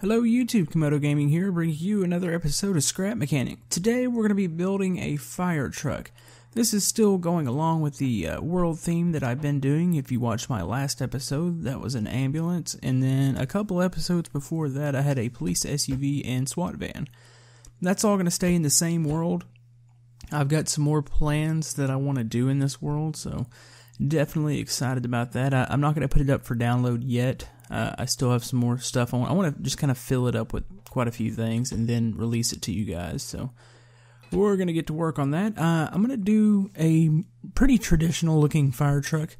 Hello YouTube, Camodo Gaming here, bringing you another episode of Scrap Mechanic. Today we're going to be building a fire truck. This is still going along with the uh, world theme that I've been doing. If you watched my last episode, that was an ambulance, and then a couple episodes before that I had a police SUV and SWAT van. That's all going to stay in the same world. I've got some more plans that I want to do in this world, so definitely excited about that. I, am not going to put it up for download yet. Uh, I still have some more stuff. I want, I want to just kind of fill it up with quite a few things and then release it to you guys. So we're going to get to work on that. Uh, I'm going to do a pretty traditional looking fire truck.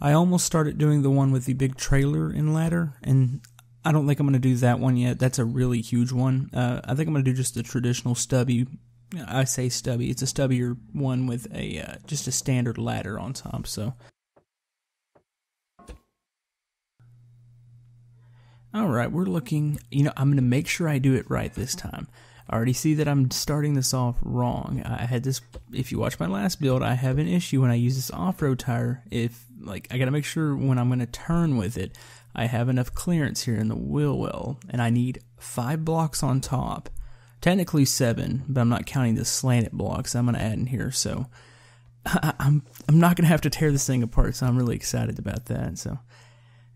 I almost started doing the one with the big trailer and ladder, and I don't think I'm going to do that one yet. That's a really huge one. Uh, I think I'm going to do just the traditional stubby. I say stubby. It's a stubbier one with a uh, just a standard ladder on top. So All right, we're looking, you know, I'm going to make sure I do it right this time. I already see that I'm starting this off wrong. I had this, if you watch my last build, I have an issue when I use this off-road tire. If, like, I got to make sure when I'm going to turn with it, I have enough clearance here in the wheel well, and I need five blocks on top. Technically seven, but I'm not counting the slanted blocks I'm going to add in here, so I, I'm, I'm not going to have to tear this thing apart, so I'm really excited about that, so...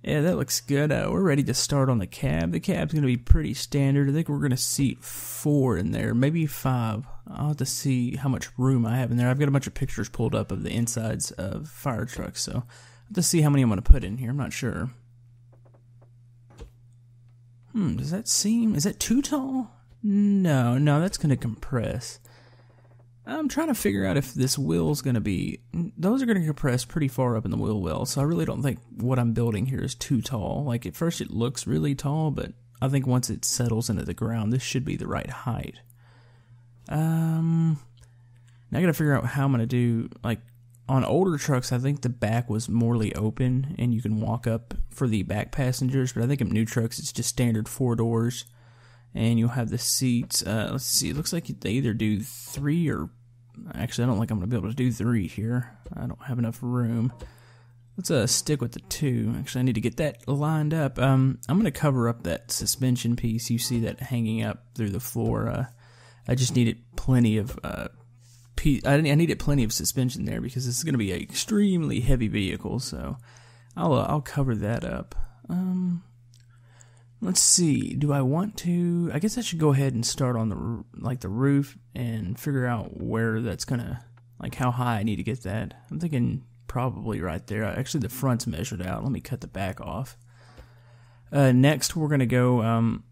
Yeah, that looks good. Uh, we're ready to start on the cab. The cab's going to be pretty standard. I think we're going to seat four in there, maybe five. I'll have to see how much room I have in there. I've got a bunch of pictures pulled up of the insides of fire trucks, so I'll have to see how many I'm going to put in here. I'm not sure. Hmm, does that seem... Is that too tall? No, no, that's going to compress. I'm trying to figure out if this wheel's going to be. Those are going to compress pretty far up in the wheel well, so I really don't think what I'm building here is too tall. Like, at first it looks really tall, but I think once it settles into the ground, this should be the right height. Um. Now I got to figure out how I'm going to do. Like, on older trucks, I think the back was morely open and you can walk up for the back passengers, but I think in new trucks it's just standard four doors and you'll have the seats. Uh, let's see, it looks like they either do three or Actually, I don't think I'm going to be able to do three here. I don't have enough room. Let's uh, stick with the two. Actually, I need to get that lined up. Um, I'm going to cover up that suspension piece. You see that hanging up through the floor. Uh, I just needed plenty of uh. I, I needed plenty of suspension there because this is going to be an extremely heavy vehicle. So I'll uh, I'll cover that up. Um, Let's see. Do I want to? I guess I should go ahead and start on the like the roof and figure out where that's gonna like how high I need to get that. I'm thinking probably right there. Actually, the front's measured out. Let me cut the back off. Uh, next, we're gonna go. Um,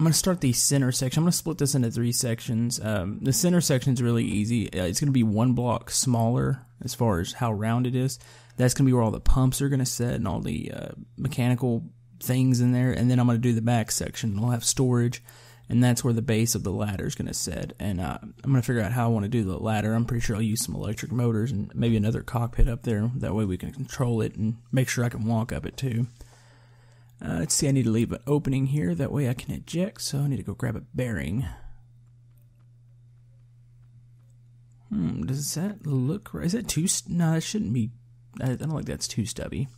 I'm gonna start the center section. I'm gonna split this into three sections. Um, the center section is really easy. Uh, it's gonna be one block smaller as far as how round it is. That's gonna be where all the pumps are gonna set and all the uh, mechanical things in there, and then I'm going to do the back section. I'll have storage, and that's where the base of the ladder is going to sit. And uh, I'm going to figure out how I want to do the ladder. I'm pretty sure I'll use some electric motors and maybe another cockpit up there. That way we can control it and make sure I can walk up it too. Uh, let's see, I need to leave an opening here. That way I can eject, so I need to go grab a bearing. Hmm, does that look right? Is that too... No, that shouldn't be... I don't like that's too stubby.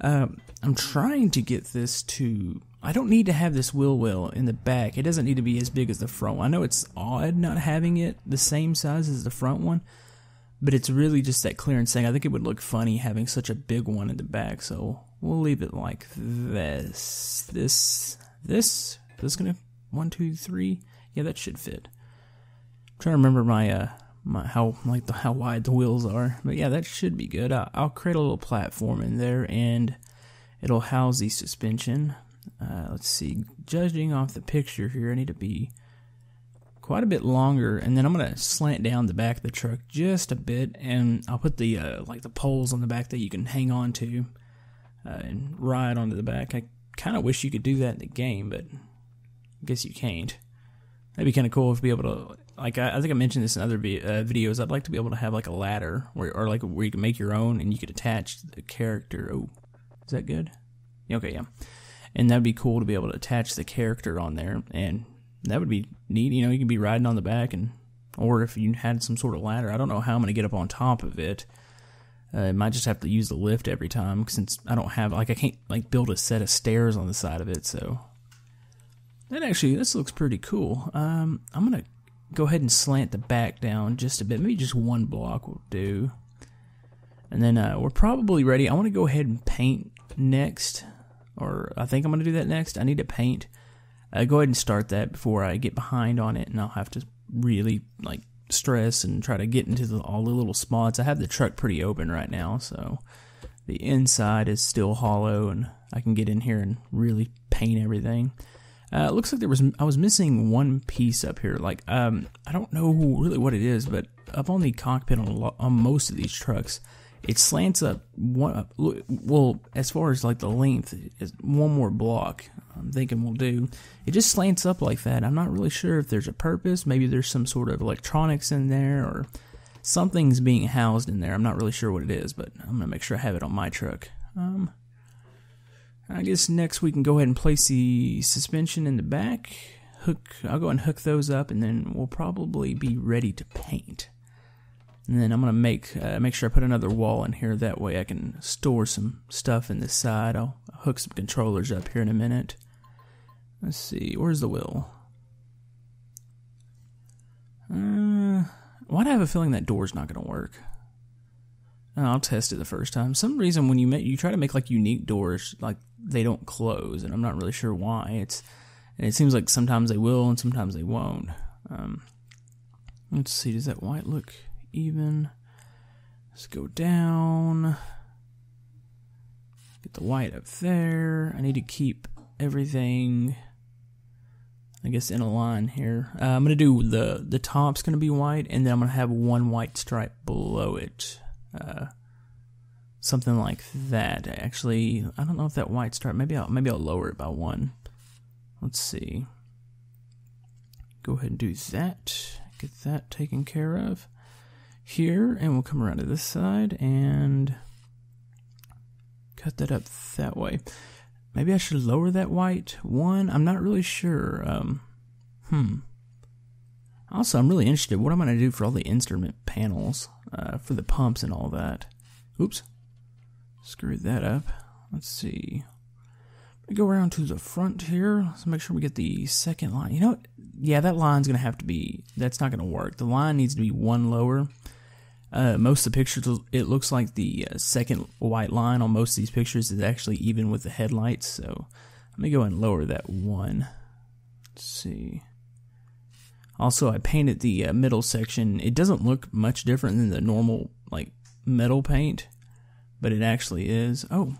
Um, I'm trying to get this to. I don't need to have this wheel well in the back. It doesn't need to be as big as the front one. I know it's odd not having it the same size as the front one, but it's really just that clearance thing. I think it would look funny having such a big one in the back, so we'll leave it like this. This, this, this gonna one, two, three. Yeah, that should fit. I'm trying to remember my uh my, how like the, how wide the wheels are. But yeah, that should be good. I, will create a little platform in there, and it'll house the suspension. Uh, let's see. Judging off the picture here, I need to be quite a bit longer, and then I'm gonna slant down the back of the truck just a bit, and I'll put the uh, like the poles on the back that you can hang on to uh, and ride onto the back. I kind of wish you could do that in the game, but I guess you can't. That'd be kind of cool if we be able to like I, I, think I mentioned this in other vi- uh, videos. I'd like to be able to have like a ladder where, or like where you can make your own and you could attach the character. Oh, is that good? Okay, yeah. And that'd be cool to be able to attach the character on there, and that would be neat. You know, you could be riding on the back, and or if you had some sort of ladder. I don't know how I'm gonna get up on top of it. Uh, I might just have to use the lift every time since I don't have like I can't like build a set of stairs on the side of it. So That actually, this looks pretty cool. Um, I'm going to go ahead and slant the back down just a bit. Maybe just one block will do. And then uh, we're probably ready. I want to go ahead and paint next. Or I think I'm going to do that next. I need to paint. Uh, go ahead and start that before I get behind on it. And I'll have to really like stress and try to get into the, all the little spots. I have the truck pretty open right now. So the inside is still hollow. And I can get in here and really paint everything. Uh, looks like there was I was missing one piece up here. Like um, I don't know really what it is, but up on the cockpit on, on most of these trucks, it slants up one. Well, as far as like the length, one more block. I'm thinking we'll do. It just slants up like that. I'm not really sure if there's a purpose. Maybe there's some sort of electronics in there or something's being housed in there. I'm not really sure what it is, but I'm gonna make sure I have it on my truck. Um, I guess next we can go ahead and place the suspension in the back. Hook. I'll go and hook those up, and then we'll probably be ready to paint. And then I'm gonna make uh, make sure I put another wall in here. That way I can store some stuff in this side. I'll hook some controllers up here in a minute. Let's see. Where's the wheel? Uh, why do I have a feeling that door's not gonna work? I'll test it the first time. Some reason when you make, you try to make like unique doors, like they don't close, and I'm not really sure why. It's and it seems like sometimes they will and sometimes they won't. Um, let's see, does that white look even? Let's go down. Get the white up there. I need to keep everything. I guess in a line here. Uh, I'm gonna do the the top's gonna be white, and then I'm gonna have one white stripe below it. Uh, something like that. Actually, I don't know if that white stripe. Maybe I'll maybe I'll lower it by one. Let's see. Go ahead and do that. Get that taken care of here, and we'll come around to this side and cut that up that way. Maybe I should lower that white one. I'm not really sure. Um, hmm. Also, I'm really interested what am I'm going to do for all the instrument panels, uh, for the pumps and all that. Oops. Screwed that up. Let's see. Go around to the front here. Let's make sure we get the second line. You know what? Yeah, that line's going to have to be, that's not going to work. The line needs to be one lower. Uh, most of the pictures, it looks like the uh, second white line on most of these pictures is actually even with the headlights. So let me go and lower that one. Let's see. Also, I painted the uh, middle section. It doesn't look much different than the normal like metal paint, but it actually is. Oh,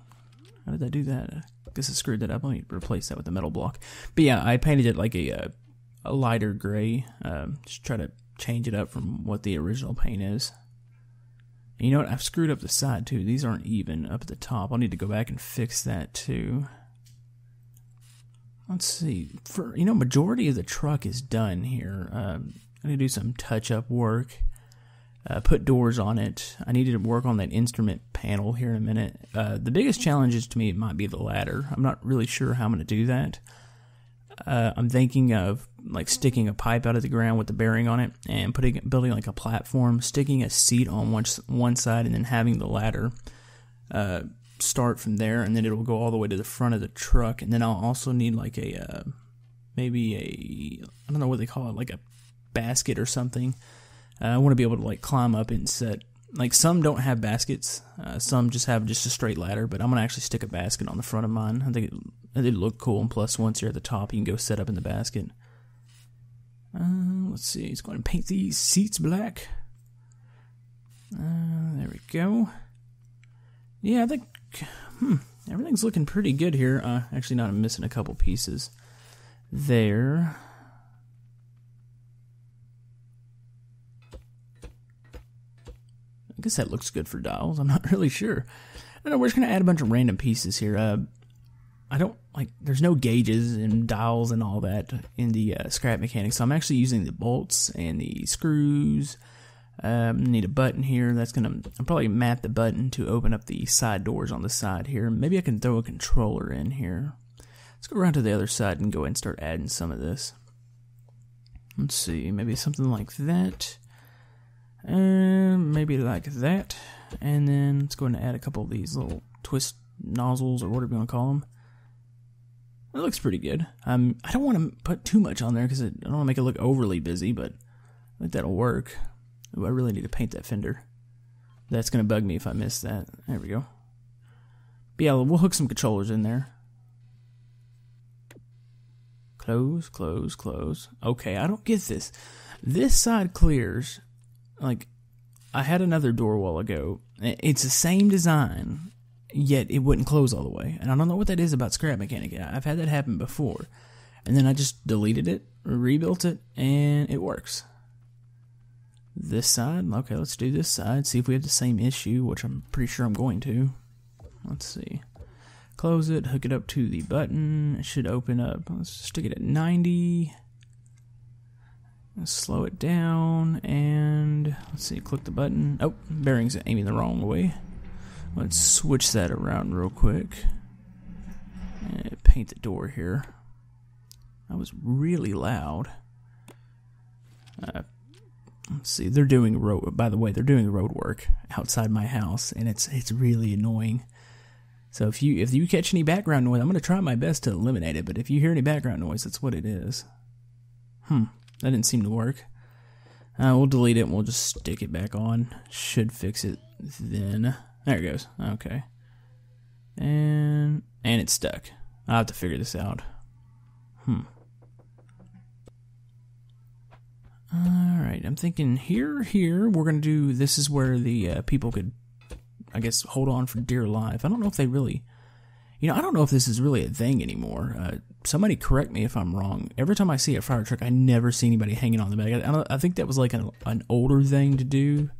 how did I do that? I guess I screwed that up. Let me replace that with a metal block. But yeah, I painted it like a a, uh, a lighter gray. Um, just try to change it up from what the original paint is. And you know what? I've screwed up the side too. These aren't even up at the top. I'll need to go back and fix that too. Let's see. For you know, majority of the truck is done here. Um, I need to do some touch-up work. Uh, put doors on it. I needed to work on that instrument panel here in a minute. Uh, the biggest challenges to me might be the ladder. I'm not really sure how I'm going to do that. Uh, I'm thinking of like sticking a pipe out of the ground with the bearing on it and putting building like a platform, sticking a seat on one one side, and then having the ladder uh, start from there, and then it'll go all the way to the front of the truck. And then I'll also need like a uh, maybe a I don't know what they call it, like a basket or something. Uh, I want to be able to like climb up and set. Like some don't have baskets, uh, some just have just a straight ladder. But I'm gonna actually stick a basket on the front of mine. I think it, it look cool. And plus, once you're at the top, you can go set up in the basket. Uh, let's see. It's going to paint these seats black. Uh, there we go. Yeah, I think hmm, everything's looking pretty good here. Uh, actually, not. I'm missing a couple pieces there. I guess that looks good for dials. I'm not really sure. I know we're just gonna add a bunch of random pieces here. Uh, I don't like. There's no gauges and dials and all that in the uh, scrap mechanics. So I'm actually using the bolts and the screws um, need a button here. That's gonna. I'll probably map the button to open up the side doors on the side here. Maybe I can throw a controller in here. Let's go around to the other side and go ahead and start adding some of this. Let's see, maybe something like that. And maybe like that. And then let's go ahead and add a couple of these little twist nozzles or whatever you want to call them. It looks pretty good. Um, I don't want to put too much on there because I don't want to make it look overly busy, but I think that'll work. Ooh, I really need to paint that fender. That's going to bug me if I miss that. There we go. But yeah, we'll hook some controllers in there. Close, close, close. Okay, I don't get this. This side clears. Like, I had another door a while ago. It's the same design, yet it wouldn't close all the way. And I don't know what that is about Scrap Mechanic. I've had that happen before. And then I just deleted it, rebuilt it, and it works. This side, okay, let's do this side, see if we have the same issue, which I'm pretty sure I'm going to. Let's see. Close it, hook it up to the button. It should open up. Let's stick it at 90. Let's slow it down, and let's see, click the button. Oh, bearing's aiming the wrong way. Let's switch that around real quick. And paint the door here. That was really loud. Uh, let's see, they're doing road. By the way, they're doing road work outside my house, and it's it's really annoying. So if you if you catch any background noise, I'm gonna try my best to eliminate it. But if you hear any background noise, that's what it is. Hmm, that didn't seem to work. Uh, we'll delete it and we'll just stick it back on. Should fix it then. There it goes. Okay. And and it's stuck. I'll have to figure this out. Hmm. Alright, I'm thinking here, here, we're going to do, this is where the uh, people could, I guess, hold on for dear life. I don't know if they really, you know, I don't know if this is really a thing anymore. Uh, somebody correct me if I'm wrong. Every time I see a fire truck, I never see anybody hanging on the back. I, I think that was like an, an older thing to do.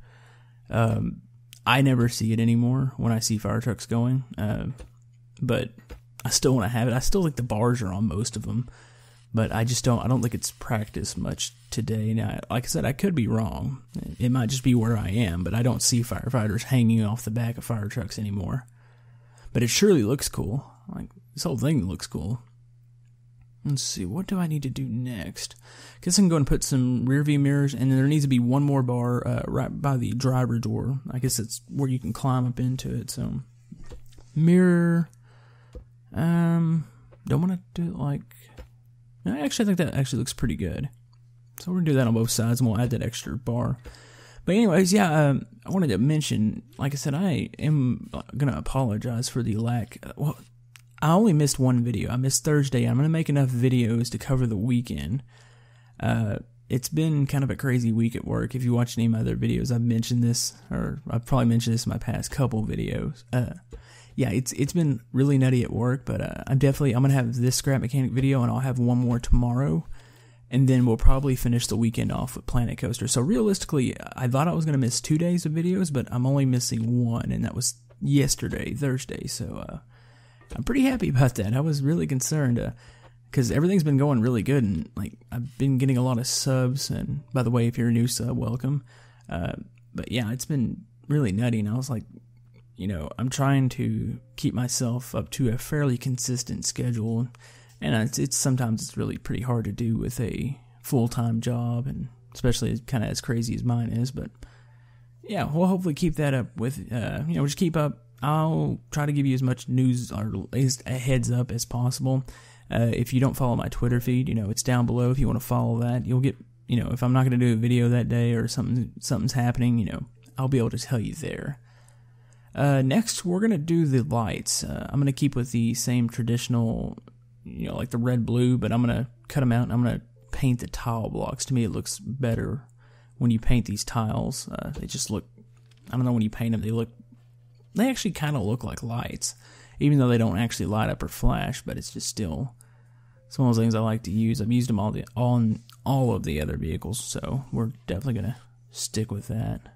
Um, I never see it anymore when I see fire trucks going. Uh, but I still want to have it. I still think the bars are on most of them but I just don't. I don't think it's practiced much today. Now, like I said, I could be wrong. It might just be where I am, but I don't see firefighters hanging off the back of fire trucks anymore. But it surely looks cool. Like this whole thing looks cool. Let's see, what do I need to do next? I Guess I can go and put some rear view mirrors, and then there needs to be one more bar uh, right by the driver door. I guess it's where you can climb up into it. So, mirror. Um, don't want to do it like I actually think that actually looks pretty good. So we're gonna do that on both sides, and we'll add that extra bar. But anyways, yeah, um, I wanted to mention, like I said, I am gonna apologize for the lack. Well, I only missed one video. I missed Thursday. I'm gonna make enough videos to cover the weekend. Uh, it's been kind of a crazy week at work. If you watch any of my other videos, I've mentioned this, or I've probably mentioned this in my past couple videos. Uh, yeah, it's it's been really nutty at work, but uh, I'm definitely I'm gonna have this scrap mechanic video, and I'll have one more tomorrow, and then we'll probably finish the weekend off with Planet Coaster. So realistically, I thought I was gonna miss two days of videos, but I'm only missing one, and that was yesterday, Thursday. So uh, I'm pretty happy about that. I was really concerned. because uh, everything's been going really good, and like I've been getting a lot of subs. And by the way, if you're a new sub, welcome. Uh, but yeah, it's been really nutty, and I was like, you know, I'm trying to keep myself up to a fairly consistent schedule, and it's, it's sometimes it's really pretty hard to do with a full time job, and especially kind of as crazy as mine is. But yeah, we'll hopefully keep that up with, uh, you know, just keep up. I'll try to give you as much news or at least a heads up as possible. Uh, if you don't follow my Twitter feed, you know it's down below. If you want to follow that, you'll get, you know, if I'm not going to do a video that day or something something's happening, you know, I'll be able to tell you there. Uh, next, we're gonna do the lights. Uh, I'm gonna keep with the same traditional, you know, like the red blue, but I'm gonna cut them out and I'm gonna paint the tile blocks. To me, it looks better when you paint these tiles. Uh, they just look, I don't know, when you paint them, they look, they actually kind of look like lights, even though they don't actually light up or flash. But it's just still, it's one of those things I like to use. I've used them all the on all of the other vehicles, so we're definitely gonna stick with that.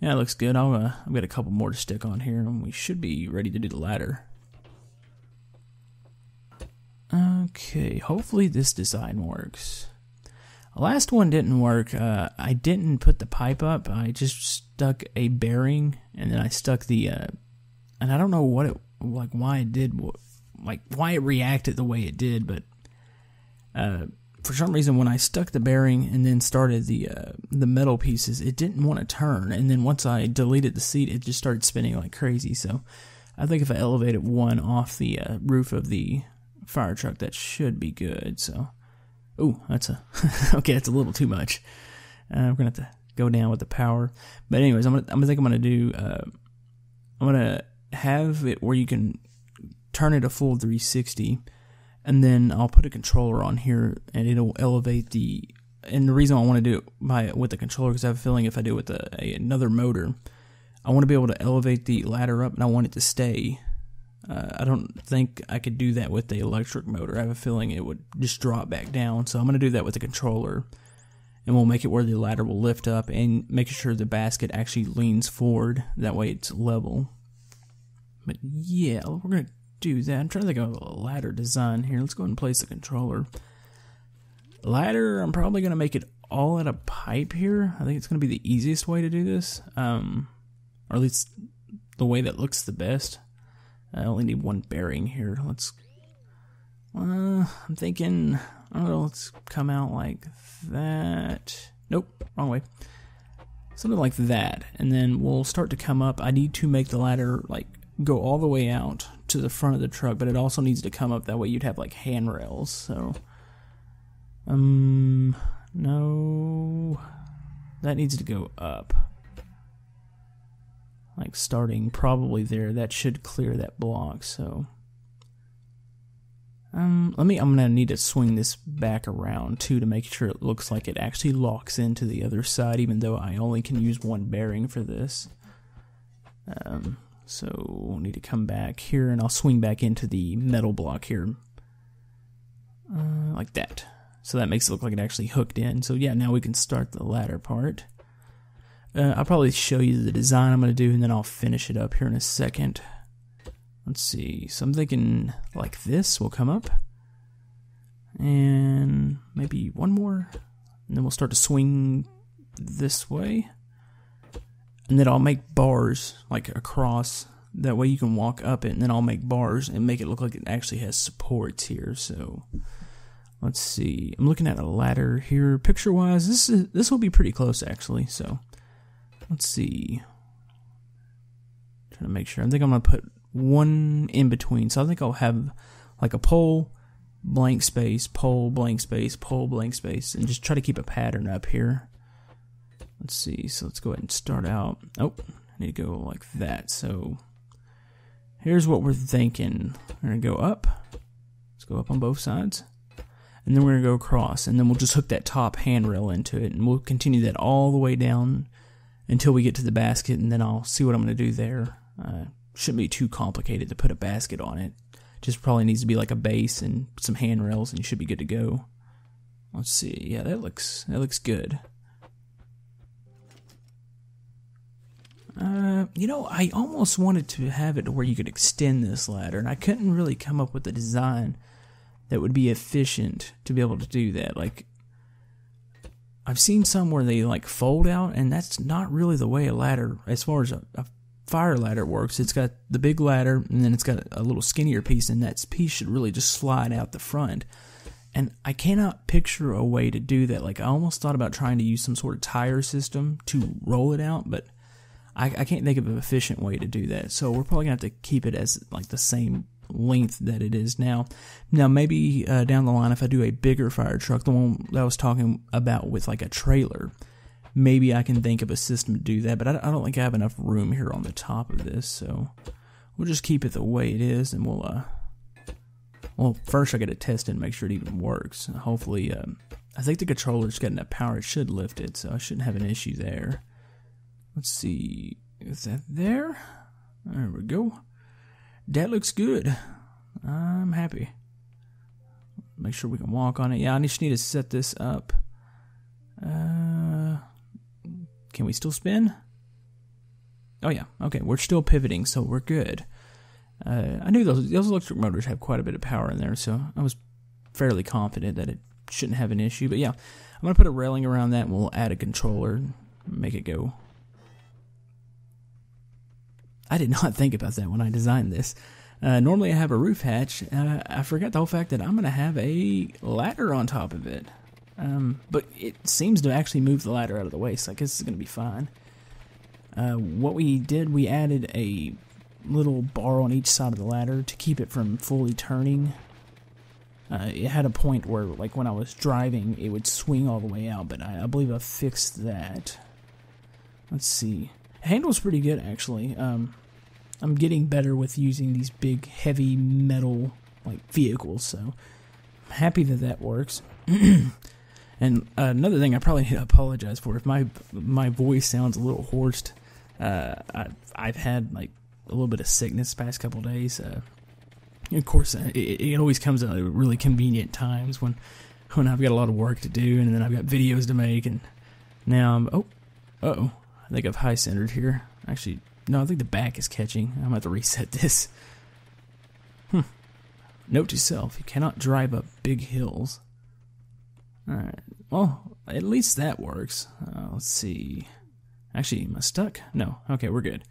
Yeah, it looks good. I'll, uh, I've got a couple more to stick on here, and we should be ready to do the ladder. Okay, hopefully this design works. The last one didn't work. Uh, I didn't put the pipe up. I just stuck a bearing, and then I stuck the, uh, and I don't know what it, like why it did, like why it reacted the way it did, but uh, for some reason when I stuck the bearing and then started the uh, the metal pieces, it didn't want to turn. And then once I deleted the seat, it just started spinning like crazy. So I think if I elevated one off the uh, roof of the fire truck, that should be good. So, oh, that's a okay. That's a little too much. Uh, we're gonna have to go down with the power. But anyways, I'm gonna I'm gonna think I'm gonna do. Uh, I'm gonna have it where you can turn it a full 360, and then I'll put a controller on here, and it'll elevate the. And the reason I want to do it by with the controller because I have a feeling if I do it with a, a, another motor, I want to be able to elevate the ladder up, and I want it to stay. Uh, I don't think I could do that with the electric motor. I have a feeling it would just drop back down. So I'm going to do that with the controller and we'll make it where the ladder will lift up and making sure the basket actually leans forward. That way it's level. But yeah, we're going to do that. I'm trying to think of a ladder design here. Let's go ahead and place the controller. Ladder, I'm probably going to make it all out of pipe here. I think it's going to be the easiest way to do this. Um, or at least the way that looks the best. I only need one bearing here. Let's. Uh, I'm thinking I don't know, let's come out like that. Nope, wrong way. Something like that. And then we'll start to come up. I need to make the ladder like go all the way out to the front of the truck, but it also needs to come up that way you'd have like handrails. So um no that needs to go up. Like starting probably there. That should clear that block, so um, let me, I'm gonna need to swing this back around too to make sure it looks like it actually locks into the other side, even though I only can use one bearing for this. Um, so we'll need to come back here and I'll swing back into the metal block here. Uh, like that. So that makes it look like it actually hooked in. So yeah, now we can start the ladder part. Uh, I'll probably show you the design I'm going to do and then I'll finish it up here in a second. Let's see. So I'm thinking like this will come up. And maybe one more. And then we'll start to swing this way. And then I'll make bars like across. That way you can walk up it. And then I'll make bars and make it look like it actually has supports here. So let's see. I'm looking at a ladder here. Picture wise, this is this will be pretty close actually. So let's see. I'm Trying to make sure. I think I'm gonna put one in between. So I think I'll have like a pole, blank space, pole, blank space, pole, blank space, and just try to keep a pattern up here. Let's see. So let's go ahead and start out. Oh, I need to go like that. So here's what we're thinking. We're going to go up. Let's go up on both sides. And then we're going to go across. And then we'll just hook that top handrail into it. And we'll continue that all the way down until we get to the basket. And then I'll see what I'm going to do there. Uh, shouldn't be too complicated to put a basket on it. Just probably needs to be like a base and some handrails, and you should be good to go. Let's see. Yeah, that looks that looks good. Uh, you know, I almost wanted to have it to where you could extend this ladder, and I couldn't really come up with a design that would be efficient to be able to do that. Like, I've seen some where they like fold out, and that's not really the way a ladder, as far as a, a fire ladder works. It's got the big ladder and then it's got a little skinnier piece, and that piece should really just slide out the front. And I cannot picture a way to do that. Like I almost thought about trying to use some sort of tire system to roll it out, but I, I can't think of an efficient way to do that. So we're probably gonna have to keep it as like the same length that it is now. Now maybe uh, down the line, if I do a bigger fire truck, the one that I was talking about with like a trailer, maybe I can think of a system to do that, but I, don't think I have enough room here on the top of this, so we'll just keep it the way it is, and we'll, uh, well, first I got to test it and make sure it even works. Hopefully, um, I think the controller's got enough power, it should lift it, so I shouldn't have an issue there. Let's see, is that there? There we go. That looks good. I'm happy. Make sure we can walk on it. Yeah, I just need to set this up. Uh, can we still spin? Oh yeah, okay, we're still pivoting, so we're good. Uh, I knew those those electric motors have quite a bit of power in there, so I was fairly confident that it shouldn't have an issue. But yeah, I'm gonna put a railing around that, and we'll add a controller, and make it go. I did not think about that when I designed this. Uh, normally I have a roof hatch. Uh, I forgot the whole fact that I'm gonna have a ladder on top of it. Um, but it seems to actually move the ladder out of the way, so I guess it's going to be fine. Uh, what we did, we added a little bar on each side of the ladder to keep it from fully turning. Uh, it had a point where, like, when I was driving, it would swing all the way out, but I, I believe I fixed that. Let's see. Handle's pretty good, actually. Um, I'm getting better with using these big, heavy metal, like, vehicles, so I'm happy that that works. and another thing I probably need to apologize for if my my voice sounds a little hoarse. Uh, I, I've had like a little bit of sickness past couple days. Uh, of course, uh, it, it, always comes at really convenient times when when I've got a lot of work to do, and then I've got videos to make, and now I'm oh oh I think I've high centered here. Actually, no, I think the back is catching. I'm about to reset this. Hmm. Note to self: you cannot drive up big hills. All right. Well, at least that works. Uh, let's see. Actually, am I stuck? No. Okay, we're good.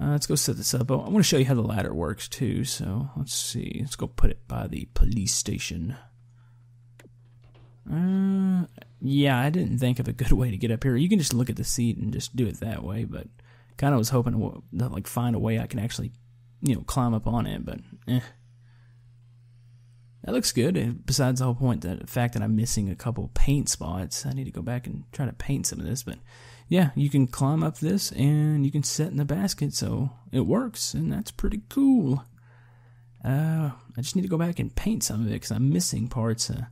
Uh, let's go set this up. I want to show you how the ladder works too. So let's see. Let's go put it by the police station. Uh, yeah, I didn't think of a good way to get up here. You can just look at the seat and just do it that way, but kind of was hoping to like find a way I can actually, you know, climb up on it. But eh. that looks good. Besides the whole point, that the fact that I'm missing a couple paint spots, I need to go back and try to paint some of this. But yeah, you can climb up this and you can set in the basket, so it works, and that's pretty cool. Uh, I just need to go back and paint some of it because I'm missing parts. Uh,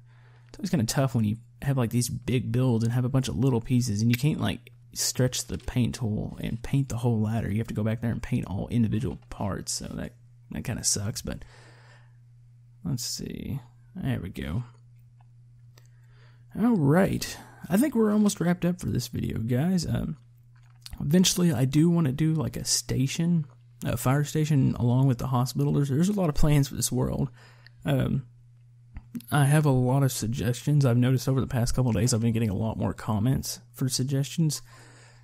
it's always kind of tough when you have like these big builds and have a bunch of little pieces, and you can't like stretch the paint tool and paint the whole ladder. You have to go back there and paint all individual parts, so that that kind of sucks. But let's see, there we go. All right. I think we're almost wrapped up for this video, guys. Um, eventually, I do want to do like a station, a fire station, along with the hospital. There's, there's a lot of plans for this world. Um, I have a lot of suggestions. I've noticed over the past couple days, I've been getting a lot more comments for suggestions.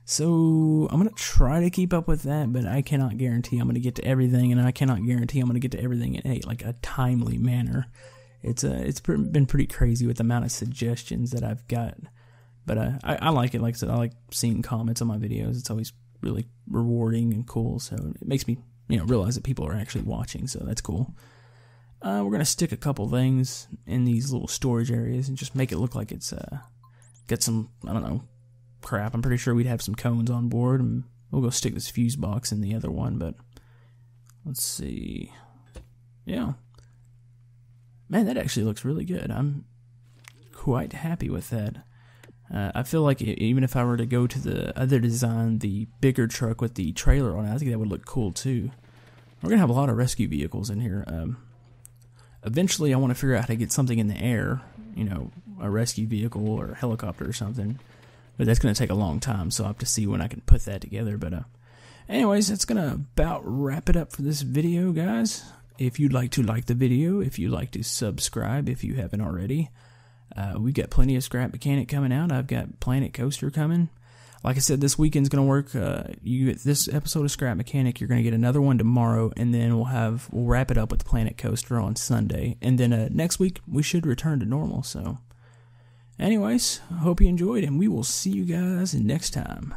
So I'm gonna try to keep up with that, but I cannot guarantee I'm gonna get to everything, and I cannot guarantee I'm gonna get to everything in a like a timely manner. It's uh, it's been pretty crazy with the amount of suggestions that I've got. But uh, I, I like it. Like I said, I like seeing comments on my videos. It's always really rewarding and cool. So it makes me, you know, realize that people are actually watching. So that's cool. Uh, we're gonna stick a couple things in these little storage areas and just make it look like it's uh, get some I don't know crap. I'm pretty sure we'd have some cones on board, and we'll go stick this fuse box in the other one. But let's see, yeah, man, that actually looks really good. I'm quite happy with that. Uh, I feel like even if I were to go to the other design, the bigger truck with the trailer on it, I think that would look cool too. We're gonna have a lot of rescue vehicles in here. Um, eventually, I want to figure out how to get something in the air, you know, a rescue vehicle or a helicopter or something. But that's gonna take a long time, so I have to see when I can put that together. But uh, anyways, that's gonna about wrap it up for this video, guys. If you'd like to like the video, if you'd like to subscribe, if you haven't already. Uh, we've got plenty of Scrap Mechanic coming out. I've got Planet Coaster coming. Like I said, this weekend's going to work. Uh, you this episode of Scrap Mechanic. You're going to get another one tomorrow, and then we'll have we'll wrap it up with the Planet Coaster on Sunday, and then uh, next week we should return to normal. So, anyways, I hope you enjoyed, and we will see you guys next time.